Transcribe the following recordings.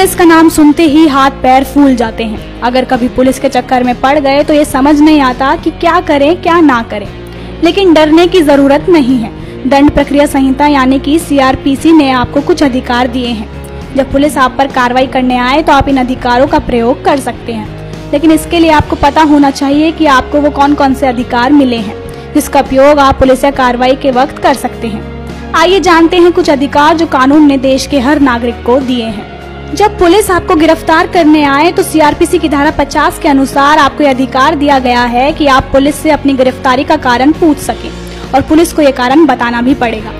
Police का नाम सुनते ही हाथ पैर फूल जाते हैं। अगर कभी पुलिस के चक्कर में पड़ गए तो ये समझ नहीं आता कि क्या करें, क्या ना करें। लेकिन डरने की ज़रूरत नहीं है। दंड प्रक्रिया संहिता यानी कि सीआरपीसी ने आपको कुछ अधिकार दिए हैं। जब पुलिस आप पर कार्रवाई करने आए तो आप इन अधिकारों का प्रयोग कर सकते हैं। लेकिन इसके लिए आपको पता होना चाहिए कि आपको वो कौन कौन से अधिकार मिले हैं, जिसका उपयोग आप पुलिस या कार्रवाई के वक्त कर सकते हैं। आइए जानते हैं कुछ अधिकार जो कानून ने देश के हर नागरिक को दिए हैं। जब पुलिस आपको गिरफ़्तार करने आए तो सीआरपीसी की धारा 50 के अनुसार आपको अधिकार दिया गया है कि आप पुलिस से अपनी गिरफ्तारी का कारण पूछ सके और पुलिस को यह कारण बताना भी पड़ेगा।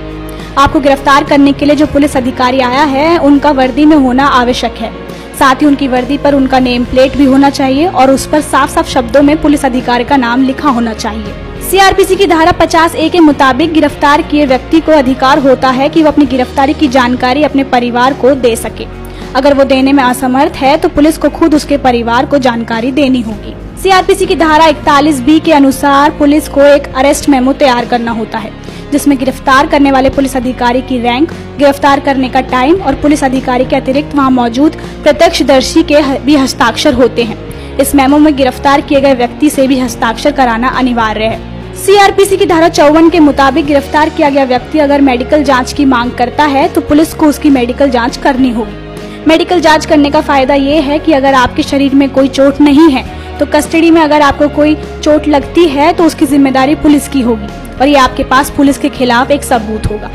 आपको गिरफ़्तार करने के लिए जो पुलिस अधिकारी आया है, उनका वर्दी में होना आवश्यक है। साथ ही उनकी वर्दी पर उनका नेम प्लेट भी होना चाहिए और उस पर साफ़ साफ़ शब्दों में पुलिस अधिकारी का नाम लिखा होना चाहिए। सीआरपीसी की धारा 50 ए के मुताबिक गिरफ़्तार किए व्यक्ति को अधिकार होता है कि वो अपनी गिरफ्तारी की जानकारी अपने परिवार को दे सके। अगर वो देने में असमर्थ है तो पुलिस को खुद उसके परिवार को जानकारी देनी होगी। सीआरपीसी की धारा इकतालीस बी के अनुसार पुलिस को एक अरेस्ट मेमो तैयार करना होता है, जिसमें गिरफ़्तार करने वाले पुलिस अधिकारी की रैंक, गिरफ़्तार करने का टाइम और पुलिस अधिकारी के अतिरिक्त वहाँ मौजूद प्रत्यक्षदर्शी के भी हस्ताक्षर होते हैं। इस मेमो में गिरफ़्तार किए गए व्यक्ति से भी हस्ताक्षर कराना अनिवार्य है। सीआरपीसी की धारा चौवन के मुताबिक गिरफ़्तार किया गया व्यक्ति अगर मेडिकल जाँच की मांग करता है तो पुलिस को उसकी मेडिकल जाँच करनी होगी। मेडिकल जाँच करने का फ़ायदा ये है कि अगर आपके शरीर में कोई चोट नहीं है तो कस्टडी में अगर आपको कोई चोट लगती है तो उसकी ज़िम्मेदारी पुलिस की होगी और ये आपके पास पुलिस के खिलाफ एक सबूत होगा।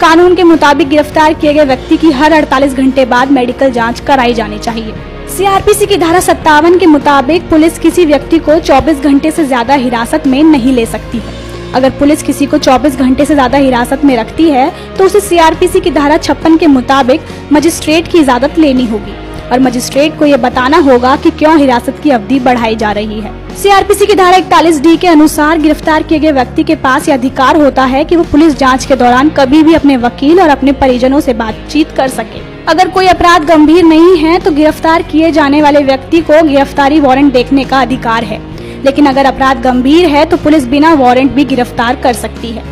कानून के मुताबिक गिरफ़्तार किए गए व्यक्ति की हर 48 घंटे बाद मेडिकल जाँच कराई जानी चाहिए। सीआरपीसी की धारा सत्तावन के मुताबिक पुलिस किसी व्यक्ति को 24 घंटे से ज़्यादा हिरासत में नहीं ले सकती है। अगर पुलिस किसी को 24 घंटे से ज़्यादा हिरासत में रखती है तो उसे सीआरपीसी की धारा छप्पन के मुताबिक मजिस्ट्रेट की इजाज़त लेनी होगी। और मजिस्ट्रेट को ये बताना होगा कि क्यों हिरासत की अवधि बढ़ाई जा रही है। सीआरपीसी की धारा इकतालीस डी के अनुसार गिरफ़्तार किए गए व्यक्ति के पास यह अधिकार होता है कि वो पुलिस जाँच के दौरान कभी भी अपने वकील और अपने परिजनों से बातचीत कर सके। अगर कोई अपराध गंभीर नहीं है तो गिरफ़्तार किए जाने वाले व्यक्ति को गिरफ्तारी वारंट देखने का अधिकार है। लेकिन अगर अपराध गंभीर है तो पुलिस बिना वारंट भी गिरफ़्तार कर सकती है।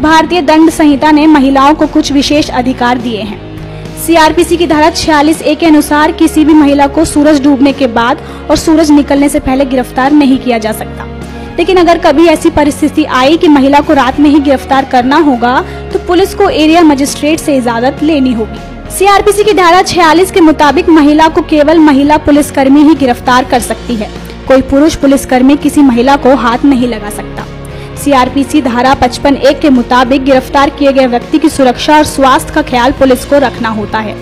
भारतीय दंड संहिता ने महिलाओं को कुछ विशेष अधिकार दिए हैं। सीआरपीसी की धारा 46 ए के अनुसार किसी भी महिला को सूरज डूबने के बाद और सूरज निकलने से पहले गिरफ़्तार नहीं किया जा सकता। लेकिन अगर कभी ऐसी परिस्थिति आई कि महिला को रात में ही गिरफ़्तार करना होगा तो पुलिस को एरिया मजिस्ट्रेट से इजाज़त लेनी होगी। सीआरपीसी की धारा 46 के मुताबिक महिला को केवल महिला पुलिसकर्मी ही गिरफ़्तार कर सकती है। कोई पुरुष पुलिसकर्मी किसी महिला को हाथ नहीं लगा सकता। सीआरपीसी धारा पचपन एक के मुताबिक गिरफ़्तार किए गए व्यक्ति की सुरक्षा और स्वास्थ्य का ख्याल पुलिस को रखना होता है।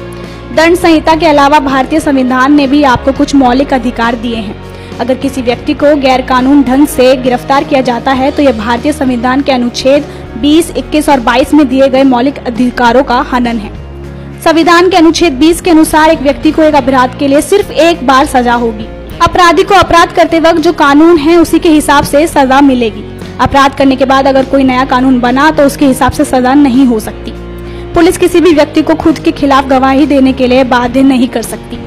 दंड संहिता के अलावा भारतीय संविधान ने भी आपको कुछ मौलिक अधिकार दिए हैं। अगर किसी व्यक्ति को गैर कानून ढंग से गिरफ़्तार किया जाता है तो यह भारतीय संविधान के अनुच्छेद 20, 21 और 22 में दिए गए मौलिक अधिकारों का हनन है। संविधान के अनुच्छेद 20 के अनुसार एक व्यक्ति को एक अपराध के लिए सिर्फ़ एक बार सजा होगी। अपराधी को अपराध करते वक्त जो कानून है उसी के हिसाब से सजा मिलेगी। अपराध करने के बाद अगर कोई नया कानून बना तो उसके हिसाब से सजा नहीं हो सकती। पुलिस किसी भी व्यक्ति को खुद के खिलाफ गवाही देने के लिए बाध्य नहीं कर सकती।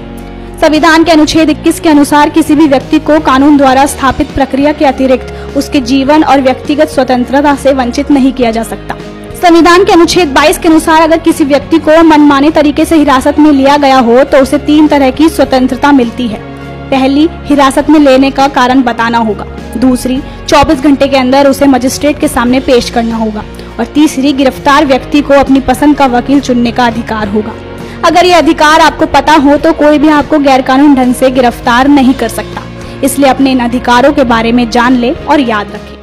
संविधान के अनुच्छेद 21 के अनुसार किसी भी व्यक्ति को कानून द्वारा स्थापित प्रक्रिया के अतिरिक्त उसके जीवन और व्यक्तिगत स्वतंत्रता से वंचित नहीं किया जा सकता। संविधान के अनुच्छेद 22 के अनुसार अगर किसी व्यक्ति को मनमाने तरीके से हिरासत में लिया गया हो तो उसे तीन तरह की स्वतंत्रता मिलती है। पहली, हिरासत में लेने का कारण बताना होगा। दूसरी 24 घंटे के अंदर उसे मजिस्ट्रेट के सामने पेश करना होगा। और तीसरी, गिरफ़्तार व्यक्ति को अपनी पसंद का वकील चुनने का अधिकार होगा। अगर ये अधिकार आपको पता हो तो कोई भी आपको गैरकानून ढंग से गिरफ़्तार नहीं कर सकता। इसलिए अपने इन अधिकारों के बारे में जान ले और याद रखें।